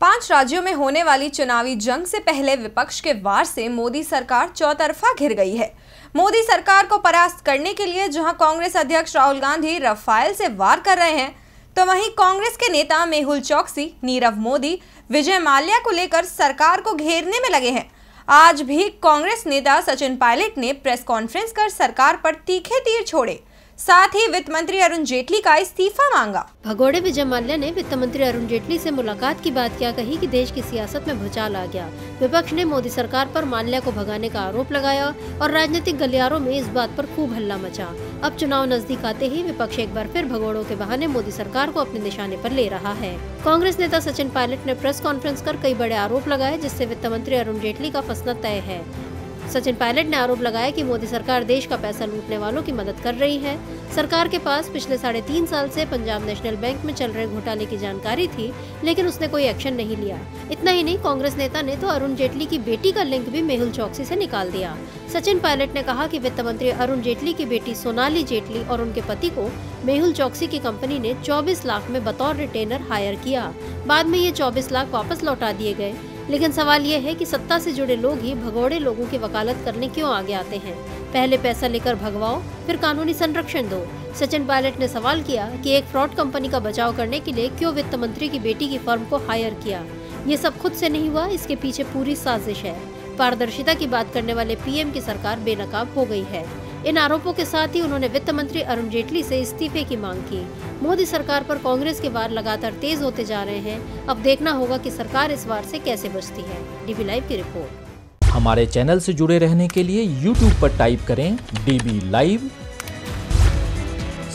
पाँच राज्यों में होने वाली चुनावी जंग से पहले विपक्ष के वार से मोदी सरकार चौतरफा घिर गई है। मोदी सरकार को परास्त करने के लिए जहाँ कांग्रेस अध्यक्ष राहुल गांधी रफाल से वार कर रहे हैं तो वहीं कांग्रेस के नेता मेहुल चौकसी, नीरव मोदी, विजय माल्या को लेकर सरकार को घेरने में लगे हैं। आज भी कांग्रेस नेता सचिन पायलट ने प्रेस कॉन्फ्रेंस कर सरकार पर तीखे तीर छोड़े। साथ ही वित्त मंत्री अरुण जेटली का इस्तीफा मांगा। भगोड़े विजय माल्या ने वित्त मंत्री अरुण जेटली से मुलाकात की बात क्या कही कि देश की सियासत में भूचाल आ गया। विपक्ष ने मोदी सरकार पर माल्या को भगाने का आरोप लगाया और राजनीतिक गलियारों में इस बात पर खूब हल्ला मचा। अब चुनाव नज़दीक आते ही विपक्ष एक बार फिर भगोड़ों के बहाने मोदी सरकार को अपने निशाने पर ले रहा है। कांग्रेस नेता सचिन पायलट ने प्रेस कॉन्फ्रेंस कर कई बड़े आरोप लगाए, जिससे वित्त मंत्री अरुण जेटली का फंसना तय है। सचिन पायलट ने आरोप लगाया कि मोदी सरकार देश का पैसा लूटने वालों की मदद कर रही है। सरकार के पास पिछले साढ़े तीन साल से पंजाब नेशनल बैंक में चल रहे घोटाले की जानकारी थी, लेकिन उसने कोई एक्शन नहीं लिया। इतना ही नहीं, कांग्रेस नेता ने तो अरुण जेटली की बेटी का लिंक भी मेहुल चौकसी से निकाल दिया। सचिन पायलट ने कहा कि वित्त मंत्री अरुण जेटली की बेटी सोनाली जेटली और उनके पति को मेहुल चौकसी की कंपनी ने 24 लाख में बतौर रिटेनर हायर किया। बाद में ये 24 लाख वापस लौटा दिए गए। लेकिन सवाल यह है कि सत्ता से जुड़े लोग ही भगोड़े लोगों की वकालत करने क्यों आगे आते हैं? पहले पैसा लेकर भगवाओ, फिर कानूनी संरक्षण दो। सचिन पायलट ने सवाल किया कि एक फ्रॉड कंपनी का बचाव करने के लिए क्यों वित्त मंत्री की बेटी की फर्म को हायर किया? ये सब खुद से नहीं हुआ, इसके पीछे पूरी साजिश है। पारदर्शिता की बात करने वाले पीएम की सरकार बेनकाब हो गई है। इन आरोपों के साथ ही उन्होंने वित्त मंत्री अरुण जेटली से इस्तीफे की मांग की। मोदी सरकार पर कांग्रेस के वार लगातार तेज होते जा रहे हैं। अब देखना होगा कि सरकार इस वार से कैसे बचती है। डीबी लाइव की रिपोर्ट। हमारे चैनल से जुड़े रहने के लिए यूट्यूब पर टाइप करें डीबी लाइव,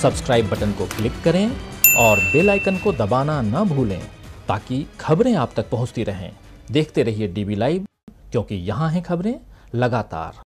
सब्सक्राइब बटन को क्लिक करें और बेल आइकन को दबाना न भूलें ताकि खबरें आप तक पहुँचती रहें। देखते रहिए डीबी लाइव, क्योंकि यहाँ हैं खबरें लगातार।